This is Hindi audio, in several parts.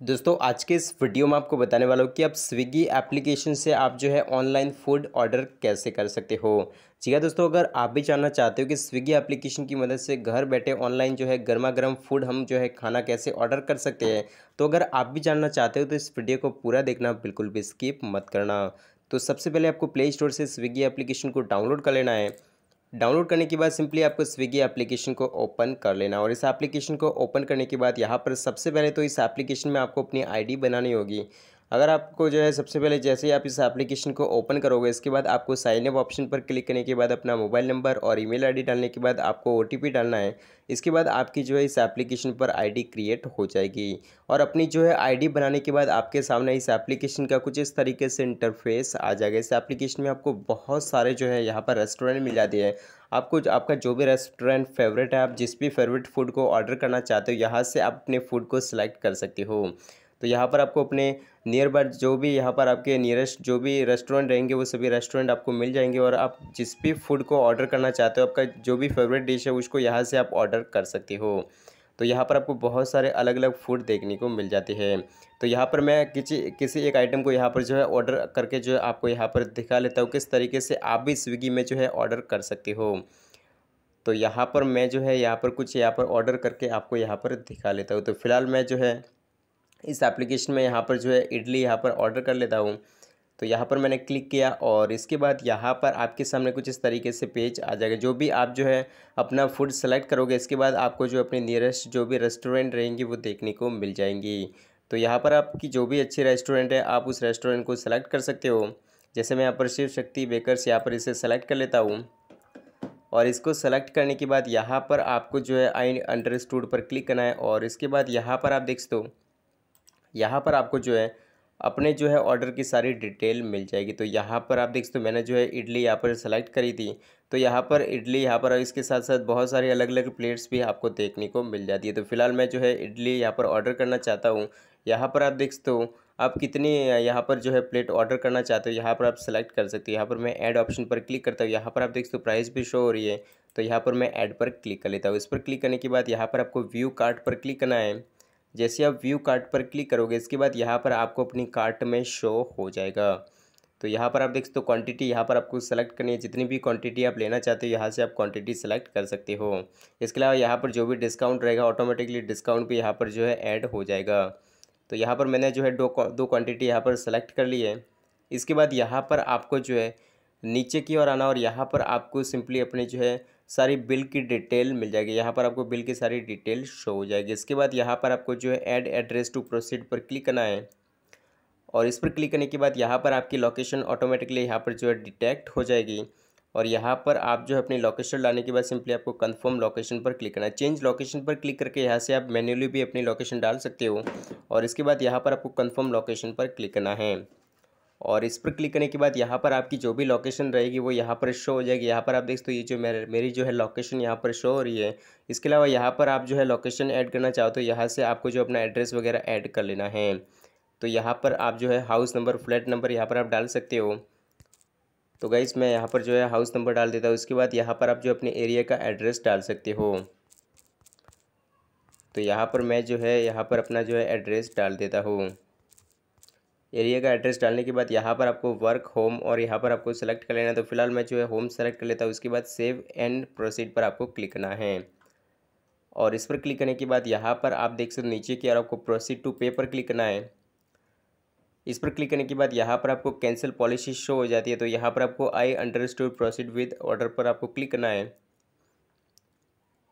दोस्तों, आज के इस वीडियो में आपको बताने वाला हूँ कि आप स्विगी एप्लीकेशन से आप जो है ऑनलाइन फ़ूड ऑर्डर कैसे कर सकते हो। ठीक है दोस्तों, अगर आप भी जानना चाहते हो कि स्विगी एप्लीकेशन की मदद से घर बैठे ऑनलाइन जो है गर्मा गर्म फ़ूड हम जो है खाना कैसे ऑर्डर कर सकते हैं तो अगर आप भी जानना चाहते हो तो इस वीडियो को पूरा देखना, बिल्कुल भी स्किप मत करना। तो सबसे पहले आपको प्ले स्टोर से स्विगी एप्लीकेशन को डाउनलोड कर लेना है। डाउनलोड करने के बाद सिंपली आपको स्विगी एप्लीकेशन को ओपन कर लेना और इस एप्लीकेशन को ओपन करने के बाद यहाँ पर सबसे पहले तो इस एप्लीकेशन में आपको अपनी आईडी बनानी होगी। अगर आपको जो है सबसे पहले जैसे ही आप इस एप्लीकेशन को ओपन करोगे, इसके बाद आपको साइन अप ऑप्शन पर क्लिक करने के बाद अपना मोबाइल नंबर और ईमेल आईडी डालने के बाद आपको ओटीपी डालना है। इसके बाद आपकी जो है इस एप्लीकेशन पर आईडी क्रिएट हो जाएगी और अपनी जो है आईडी बनाने के बाद आपके सामने इस एप्लीकेशन का कुछ इस तरीके से इंटरफेस आ जाएगा। इस एप्लीकेशन में आपको बहुत सारे जो है यहाँ पर रेस्टोरेंट मिल जाते हैं। आपको आपका जो भी रेस्टोरेंट फेवरेट है, आप जिस भी फेवरेट फ़ूड को ऑर्डर करना चाहते हो, यहाँ से आप अपने फ़ूड को सिलेक्ट कर सकते हो। तो यहाँ पर आपको अपने नियर बाय जो भी यहाँ पर आपके नियरेस्ट जो भी रेस्टोरेंट रहेंगे वो सभी रेस्टोरेंट आपको मिल जाएँगे और आप जिस भी फ़ूड को ऑर्डर करना चाहते हो आपका जो भी फेवरेट डिश है उसको यहाँ से आप ऑर्डर कर सकते हो तो यहाँ पर आपको बहुत सारे अलग अलग फ़ूड देखने को मिल जाते हैं तो यहाँ पर मैं किसी किसी एक आइटम को यहाँ पर जो है ऑर्डर करके जो है आपको यहाँ पर दिखा लेता हूँ किस तरीके से आप भी स्विगी में जो है ऑर्डर कर सकते हो तो यहाँ पर मैं जो है यहाँ पर कुछ यहाँ पर ऑर्डर करके आपको यहाँ पर दिखा लेता हूँ तो फ़िलहाल मैं जो है इस एप्लीकेशन में यहाँ पर जो है इडली यहाँ पर ऑर्डर कर लेता हूँ। तो यहाँ पर मैंने क्लिक किया और इसके बाद यहाँ पर आपके सामने कुछ इस तरीके से पेज आ जाएगा। जो भी आप जो है अपना फ़ूड सेलेक्ट करोगे, इसके बाद आपको जो अपने नियरेस्ट जो भी रेस्टोरेंट रहेंगी वो देखने को मिल जाएँगी। तो यहाँ पर आपकी जो भी अच्छी रेस्टोरेंट है, आप उस रेस्टोरेंट को सेलेक्ट कर सकते हो। जैसे मैं यहाँ पर शिव शक्ति बेकर्स यहाँ पर इसे सेलेक्ट कर लेता हूँ। और इसको सेलेक्ट करने के बाद यहाँ पर आपको जो है आई अंडरस्टूड पर क्लिक करना है और इसके बाद यहाँ पर आप देख सकते हो यहाँ पर आपको जो है अपने जो है ऑर्डर की सारी डिटेल मिल जाएगी तो यहाँ पर आप देख सकते हो मैंने जो है इडली यहाँ पर सेलेक्ट करी थी तो यहाँ पर इडली यहाँ पर इसके साथ साथ बहुत सारी अलग अलग प्लेट्स भी आपको देखने को मिल जाती है तो फ़िलहाल मैं जो है इडली यहाँ पर ऑर्डर करना चाहता हूँ यहाँ पर आप देख सकते हो आप कितनी यहाँ पर जो है प्लेट ऑर्डर करना चाहते हो यहाँ पर आप सेलेक्ट कर सकते हो यहाँ पर मैं ऐड ऑप्शन पर क्लिक करता हूँ यहाँ पर आप देख सकते हो प्राइस भी शो हो रही है तो यहाँ पर मैं ऐड पर क्लिक कर लेता हूँ इस पर क्लिक करने के बाद यहाँ पर आपको व्यू कार्ट पर क्लिक करना है जैसे आप व्यू कार्ट पर क्लिक करोगे, इसके बाद यहाँ पर आपको अपनी कार्ट में शो हो जाएगा। तो यहाँ पर आप देख सकते हो क्वांटिटी यहाँ पर आपको सेलेक्ट करनी है। जितनी भी क्वांटिटी आप लेना चाहते हो, यहाँ से आप क्वांटिटी सेलेक्ट कर सकते हो। इसके अलावा यहाँ पर जो भी डिस्काउंट रहेगा ऑटोमेटिकली डिस्काउंट भी यहाँ पर जो है ऐड हो जाएगा। तो यहाँ पर मैंने जो है दो दो क्वान्टिटी यहाँ पर सेलेक्ट कर ली है। इसके बाद यहाँ पर आपको जो है नीचे की ओर आना और यहाँ पर आपको सिंपली अपने जो है सारी बिल की डिटेल मिल जाएगी। यहाँ पर आपको बिल की सारी डिटेल शो हो जाएगी। इसके बाद यहाँ पर आपको जो है ऐड एड्रेस टू प्रोसीड पर क्लिक करना है और इस पर क्लिक करने के बाद यहाँ पर आपकी लोकेशन ऑटोमेटिकली यहाँ पर जो है डिटेक्ट हो जाएगी और यहाँ पर आप जो है अपनी लोकेशन लाने के बाद सिंपली आपको कंफर्म लोकेशन पर क्लिक करना है। चेंज लोकेशन पर क्लिक करके यहाँ से आप मैन्युअली भी अपनी लोकेशन डाल सकते हो और इसके बाद यहाँ पर आपको कंफर्म लोकेशन पर क्लिक करना है। और इस पर क्लिक करने के बाद यहाँ पर आपकी जो भी लोकेशन रहेगी वो यहाँ पर शो हो जाएगी यहाँ पर आप देख सकते हो ये जो मेरे मेरी जो है लोकेशन यहाँ पर शो हो रही है इसके अलावा यहाँ पर आप जो है लोकेशन ऐड करना चाहो तो यहाँ से आपको जो अपना एड्रेस वगैरह ऐड कर लेना है तो यहाँ पर आप जो है हाउस नंबर फ्लैट नंबर यहाँ पर आप डाल सकते हो तो गाइस मैं यहाँ पर जो है हाउस नंबर डाल देता हूँ उसके बाद यहाँ पर आप जो अपने एरिया का एड्रेस डाल सकते हो तो यहाँ पर मैं जो है यहाँ पर अपना जो है एड्रेस डाल देता हूँ एरिया का एड्रेस डालने के बाद यहाँ पर आपको वर्क होम और यहाँ पर आपको सेलेक्ट कर लेना है। तो फ़िलहाल मैं जो है होम सेलेक्ट कर लेता हूँ। उसके बाद सेव एंड प्रोसीड पर आपको क्लिक करना है। और इस पर क्लिक करने के बाद यहाँ पर आप देख सकते नीचे की और आपको प्रोसीड टू पे पर क्लिक करना है। इस पर क्लिक करने के बाद यहाँ पर आपको कैंसिल पॉलिसी शो हो जाती है। तो यहाँ पर आपको I understood proceed with order पर आपको क्लिक करना है।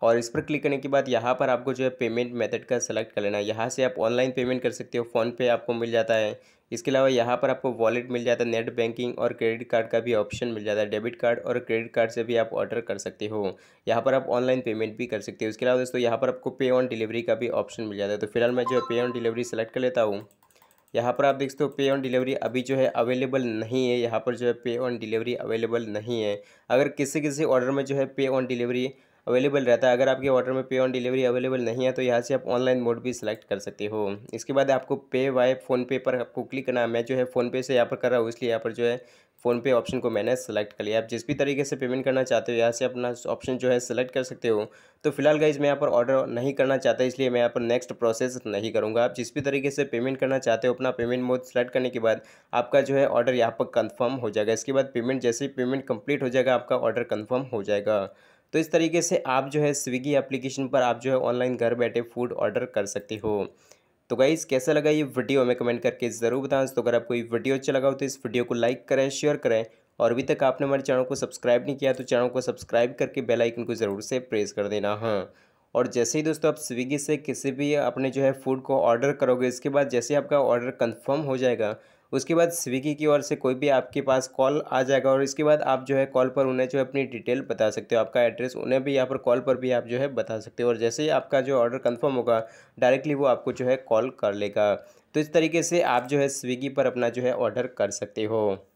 और इस पर क्लिक करने के बाद यहाँ पर आपको जो है पेमेंट मेथड का सेलेक्ट कर लेना है। यहाँ से आप ऑनलाइन पेमेंट कर सकते हो फ़ोनपे आपको मिल जाता है। इसके अलावा यहाँ पर आपको वॉलेट मिल जाता है नेट बैंकिंग और क्रेडिट कार्ड का भी ऑप्शन मिल जाता है। डेबिट कार्ड और क्रेडिट कार्ड से भी आप ऑर्डर कर सकते हो। यहाँ पर आप ऑनलाइन पेमेंट भी कर सकते हो। इसके अलावा दोस्तों, यहाँ पर आपको पे ऑन डिलीवरी का भी ऑप्शन मिल जाता है। तो फ़िलहाल मैं जो है पे ऑन डिलीवरी सेलेक्ट कर लेता हूँ। यहाँ पर आप देख सकते हो पे ऑन डिलीवरी अभी जो है अवेलेबल नहीं है। यहाँ पर जो है पे ऑन डिलीवरी अवेलेबल नहीं है। अगर किसी किसी ऑर्डर में जो है पे ऑन डिलीवरी अवेलेबल रहता है। अगर आपके ऑर्डर में पे ऑन डिलीवरी अवेलेबल नहीं है तो यहाँ से आप ऑनलाइन मोड भी सिलेक्ट कर सकते हो। इसके बाद आपको पे वाई फ़ोनपे पर आपको क्लिक करना है। मैं जो है फ़ोनपे से यहाँ पर कर रहा हूँ, इसलिए यहाँ पर जो है फ़ोनपे ऑप्शन को मैंने सेलेक्ट कर लिया। आप जिस भी तरीके से पेमेंट करना चाहते हो, यहाँ से अपना ऑप्शन जो है सेलेक्ट कर सकते हो। तो फ़िलहाल गाइज़ मैं यहाँ पर ऑर्डर नहीं करना चाहता, इसलिए मैं यहाँ पर नेक्स्ट प्रोसेस नहीं करूँगा। आप जिस भी तरीके से पेमेंट करना चाहते हो, अपना पेमेंट मोड सेलेक्ट करने के बाद आपका जो है ऑर्डर यहाँ पर कन्फर्म हो जाएगा। इसके बाद पेमेंट, जैसे ही पेमेंट कंप्लीट हो जाएगा, आपका ऑर्डर कन्फर्म हो जाएगा। तो इस तरीके से आप जो है स्विगी एप्लीकेशन पर आप जो है ऑनलाइन घर बैठे फ़ूड ऑर्डर कर सकते हो। तो गाइज़ कैसा लगा ये वीडियो हमें कमेंट करके ज़रूर बताएँ। तो अगर आपको ये वीडियो अच्छा लगा हो तो इस वीडियो को लाइक करें शेयर करें। और अभी तक आपने हमारे चैनल को सब्सक्राइब नहीं किया तो चैनल को सब्सक्राइब करके बेल आइकन को ज़रूर से प्रेस कर देना हाँ। और जैसे ही दोस्तों आप स्विगी से किसी भी अपने जो है फ़ूड को ऑर्डर करोगे, इसके बाद जैसे आपका ऑर्डर कंफर्म हो जाएगा उसके बाद स्विगी की ओर से कोई भी आपके पास कॉल आ जाएगा और इसके बाद आप जो है कॉल पर उन्हें जो है अपनी डिटेल बता सकते हो, आपका एड्रेस, उन्हें भी यहाँ पर कॉल पर भी आप जो है बता सकते हो। और जैसे ही आपका जो ऑर्डर कन्फर्म होगा, डायरेक्टली वो आपको जो है कॉल कर लेगा। तो इस तरीके से आप जो है स्विगी पर अपना जो है ऑर्डर कर सकते हो।